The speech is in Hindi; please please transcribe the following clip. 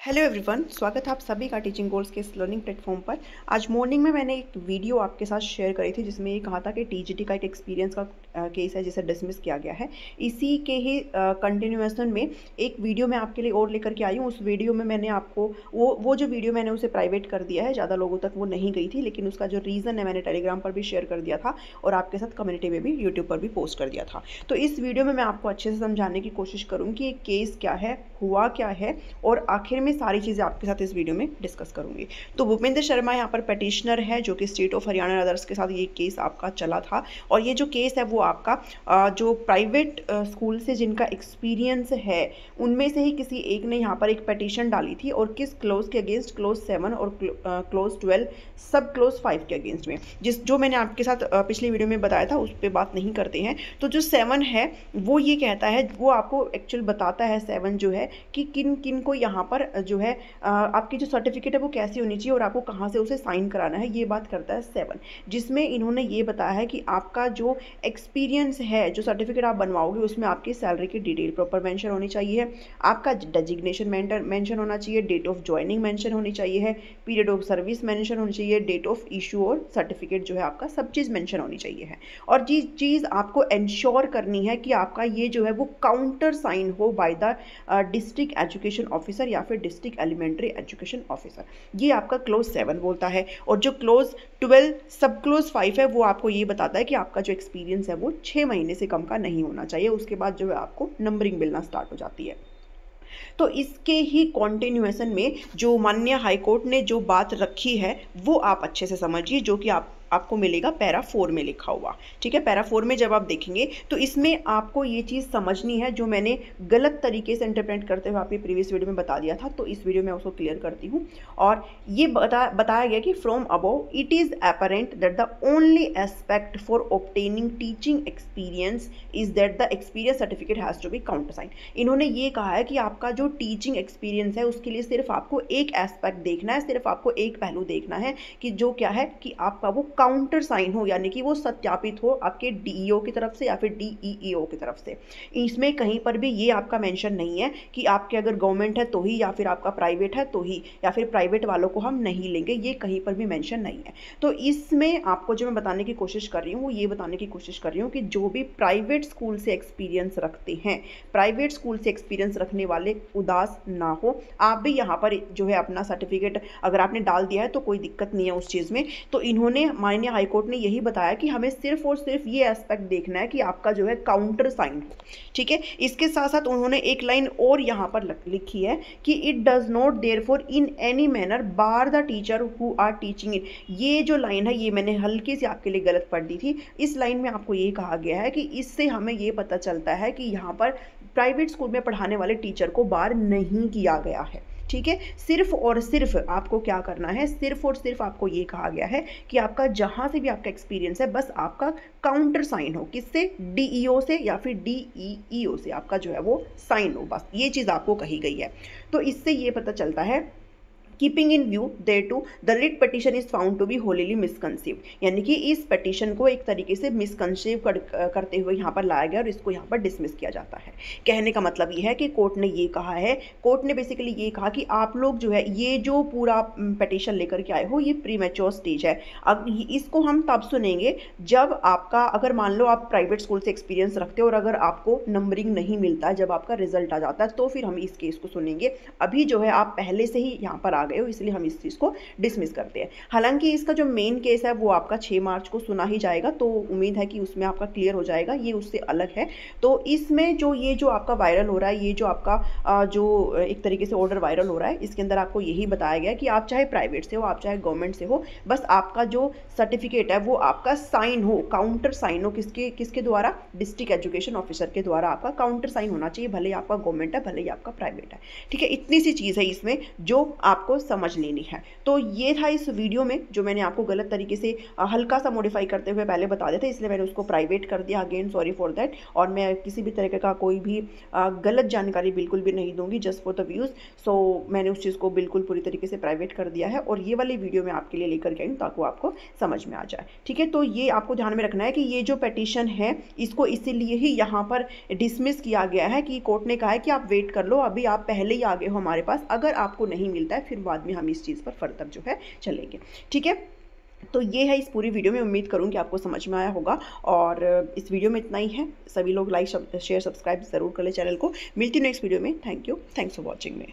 हेलो एवरीवन स्वागत है आप सभी का टीचिंग गोल्स के इस लर्निंग प्लेटफॉर्म पर। आज मॉर्निंग में मैंने एक वीडियो आपके साथ शेयर करी थी, जिसमें ये कहा था कि टीजीटी का एक एक्सपीरियंस का केस है, जिसे डिसमिस किया गया है। इसी के ही कंटिन्यूएशन में एक वीडियो मैं आपके लिए और लेकर के आई हूँ। उस वीडियो में मैंने आपको, वो वो जो वीडियो मैंने उसे प्राइवेट कर दिया है, ज़्यादा लोगों तक वो नहीं गई थी, लेकिन उसका जो रीज़न है, मैंने टेलीग्राम पर भी शेयर कर दिया था और आपके साथ कम्युनिटी में भी यूट्यूब पर भी पोस्ट कर दिया था। तो इस वीडियो में मैं आपको अच्छे से समझाने की कोशिश करूँ कि ये केस क्या है, हुआ क्या है और आखिर में सारी चीज़ें आपके साथ इस वीडियो में डिस्कस करूँगी। तो भूपेंद्र शर्मा यहाँ पर पटिशनर है, जो कि स्टेट ऑफ़ हरियाणा अदर्स के साथ ये केस आपका चला था। और ये जो केस है, वो आपका जो प्राइवेट स्कूल से जिनका एक्सपीरियंस है, उनमें से ही किसी एक ने यहाँ पर एक पटिशन डाली थी और किस क्लोज के अगेंस्ट क्लोज सेवन और clause twelve sub clause five के अगेंस्ट में। जिस, जो मैंने आपके साथ पिछली वीडियो में बताया था, उस पर बात नहीं करते हैं। तो जो सेवन है, वो ये कहता है, वो आपको एक्चुअल बताता है सेवन जो है कि किन किन को यहाँ पर जो है आपकी जो सर्टिफिकेट है वो कैसी होनी चाहिए और आपको कहाँ से उसे साइन कराना है, ये बात करता है सेवन जिसमें इन्होंने ये बताया है कि आपका जो एक्सपीरियंस है, जो सर्टिफिकेट आप बनवाओगे, उसमें आपकी सैलरी की डिटेल प्रॉपर मैंशन होनी चाहिए आपका डेजिग्नेशन मैंशन होना चाहिए डेट ऑफ़ ज्वाइनिंग मैंशन होनी चाहिए पीरियड ऑफ़ सर्विस मैंशन होनी चाहिए डेट ऑफ़ इशू और सर्टिफिकेट जो है आपका सब चीज़ मैंशन होनी चाहिए है। और जिस चीज़ आपको इंश्योर करनी है कि आपका ये जो है वो काउंटर साइन हो by the district education officer या फिर डिस्ट्रिक्ट एलिमेंट्री एजुकेशन ऑफिसर ये आपका क्लोज सेवन बोलता है और जो clause twelve sub clause five है, वो आपको ये बताता है कि आपका जो एक्सपीरियंस है वो छः महीने से कम का नहीं होना चाहिए। उसके बाद जो है आपको नंबरिंग मिलना स्टार्ट हो जाती है। तो इसके ही कॉन्टिन्यूएशन में जो मान्य हाईकोर्ट ने जो बात रखी है, वो आप अच्छे से समझिए, जो कि आप आपको मिलेगा पैरा फोर में लिखा हुआ, ठीक है? पैरा फोर में जब आप देखेंगे तो इसमें आपको ये चीज़ समझनी है, जो मैंने गलत तरीके से इंटरप्रेट करते हुए आपकी प्रीवियस वीडियो में बता दिया था तो इस वीडियो में उसको क्लियर करती हूँ। और ये बता, बताया गया कि from above it is apparent that the only aspect for obtaining teaching experience is that the experience certificate has to be countersign इन्होंने ये कहा है कि आपका जो टीचिंग एक्सपीरियंस है, उसके लिए सिर्फ़ आपको एक एस्पेक्ट देखना है, सिर्फ़ आपको एक पहलू देखना है कि जो क्या है, कि आपका वो काउंटर साइन हो, यानी कि वो सत्यापित हो आपके डीईओ की तरफ़ से या फिर डीईओ की तरफ़ से। इसमें कहीं पर भी ये आपका मेंशन नहीं है कि आपके अगर गवर्नमेंट है तो ही या फिर आपका प्राइवेट है तो ही, या फिर प्राइवेट वालों को हम नहीं लेंगे, ये कहीं पर भी मैंशन नहीं है। तो इसमें आपको जो मैं बताने की कोशिश कर रही हूँ, वो ये बताने की कोशिश कर रही हूँ कि जो भी प्राइवेट स्कूल से एक्सपीरियंस रखते हैं प्राइवेट स्कूल से एक्सपीरियंस रखने वाले उदास ना हो। आप भी यहाँ पर जो है अपना सर्टिफिकेट अगर आपने डाल दिया है तो कोई दिक्कत नहीं है उस चीज़ में। तो इन्होंने मान्य हाईकोर्ट ने यही बताया कि हमें सिर्फ़ और सिर्फ़ ये एस्पेक्ट देखना है कि आपका जो है काउंटर साइन हो। ठीक है? इसके साथ साथ उन्होंने एक लाइन और यहाँ पर लिखी है कि it does not therefore in any manner bar the teacher who are teaching it ये जो लाइन है, ये मैंने हल्की से आपके लिए गलत पढ़ दी थी। इस लाइन में आपको ये कहा गया है कि इससे हमें ये पता चलता है कि यहाँ पर प्राइवेट स्कूल में पढ़ाने वाले टीचर को बार नहीं किया गया है। ठीक है? सिर्फ़ और सिर्फ़ आपको क्या करना है? सिर्फ़ और सिर्फ़ आपको ये कहा गया है कि आपका जहाँ से भी आपका एक्सपीरियंस है, बस आपका काउंटर साइन हो। किससे? डी डीईओ से या फिर डी ई ओ से आपका जो है वो साइन हो। बस ये चीज़ आपको कही गई है। तो इससे ये पता चलता है keeping in view thereto the writ petition is found to be wholly misconceived यानी कि इस पटिशन को एक तरीके से मिसकनसीव कर, करते हुए यहाँ पर लाया गया और इसको यहाँ पर डिसमिस किया जाता है। कहने का मतलब ये है कि कोर्ट ने ये कहा है कोर्ट ने बेसिकली ये कहा कि आप लोग जो है ये जो पूरा पटिशन लेकर के आए हो ये प्री स्टेज है। अब इसको हम तब सुनेंगे जब आपका अगर मान लो आप प्राइवेट स्कूल से एक्सपीरियंस रखते हो और अगर आपको नंबरिंग नहीं मिलता जब आपका रिज़ल्ट आ जाता है तो फिर हम इस केस को सुनेंगे। अभी जो है आप पहले से ही यहाँ पर आ गए हो इसलिए हम इस चीज़ को डिसमिस करते हैं। हालाँकि इसका जो मेन केस है, वो आपका छः मार्च को सुना ही जाएगा तो उम्मीद है कि उसमें आपका क्लियर हो जाएगा, ये उससे अलग है। तो इसमें जो ये जो आपका वायरल हो रहा है, ये जो आपका जो एक तरीके से ऑर्डर वायरल हो रहा है, इसके अंदर आपको यही बताया गया कि आप चाहे प्राइवेट से हो, आप चाहे गवर्नमेंट से हो, बस आपका जो सर्टिफिकेट है, वो आपका साइन हो काउंटर साइन हो, किसके किसके द्वारा? डिस्ट्रिक्ट एजुकेशन ऑफिसर के द्वारा आपका काउंटर साइन होना चाहिए, भले ही आपका गवर्नमेंट है, भले ही आपका प्राइवेट है। ठीक है, इतनी सी चीज़ है इसमें, जो आपको समझ लेनी है। तो ये था इस वीडियो में, जो मैंने आपको गलत तरीके से हल्का सा मॉडिफाई करते हुए पहले बता दिया था, इसलिए मैंने उसको प्राइवेट कर दिया। अगेन सॉरी फॉर दैट और मैं किसी भी तरीके का कोई भी गलत जानकारी बिल्कुल भी नहीं दूँगी just for the views so मैंने उस चीज़ को बिल्कुल पूरी तरीके से प्राइवेट कर दिया है और ये वाली वीडियो मैं आपके लिए लेकर के आई ताकि आपको समझ में आ जाए। ठीक है? तो ये आपको ध्यान में रखना है कि ये जो पटिशन है, इसको इसीलिए ही यहाँ पर डिसमिस किया गया है कि कोर्ट ने कहा है कि आप वेट कर लो, अभी आप पहले ही आ गए हो हमारे पास। अगर आपको नहीं मिलता है, फिर बाद में हम इस चीज़ पर फर्दर जो है चलेंगे। ठीक है? तो ये है इस पूरी वीडियो में। उम्मीद करूँ कि आपको समझ में आया होगा। और इस वीडियो में इतना ही है। सभी लोग लाइक शेयर, सब्सक्राइब ज़रूर कर ले चैनल को। मिलती नेक्स्ट वीडियो में। Thank you. Thanks for watching में।